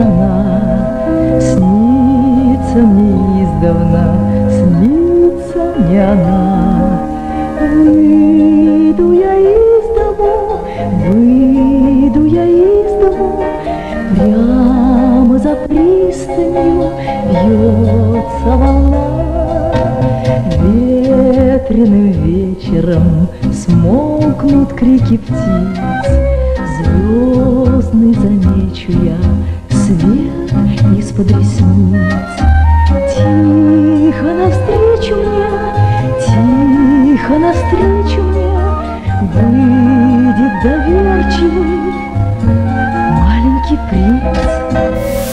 страна Снится мне издавна, снится мне она. Выйду я из дому, выйду я из дому Прямо за пристанью бьется волна. Ветреным вечером смолкнут крики птиц Звездный замечу я свет из-под ресниц. Тихо навстречу мне, тихо навстречу мне Выйдет доверчивый маленький принц.